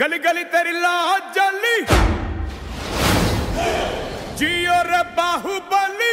ಗಲಿಗಲಿತರಿಲ್ಲ ಅಜ್ಜಲ್ಲಿ ಜಿಯೋರ Bahubali.